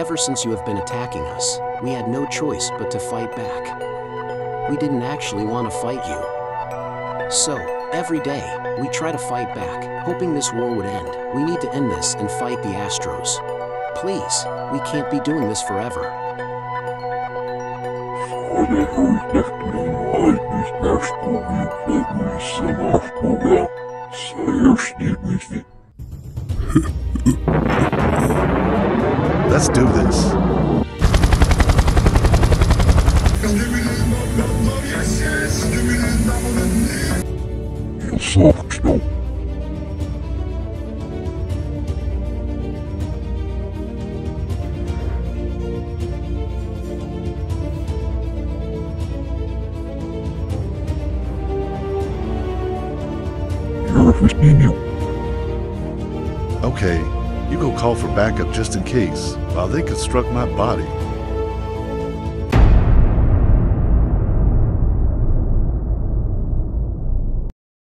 Ever since you have been attacking us, we had no choice but to fight back. We didn't actually want to fight you. So, every day, we try to fight back, hoping this war would end. We need to end this and fight the Astros. Please, we can't be doing this forever. Let's do this. Soft snow. Nervous Nino. Okay, you go call for backup just in case, while they construct my body.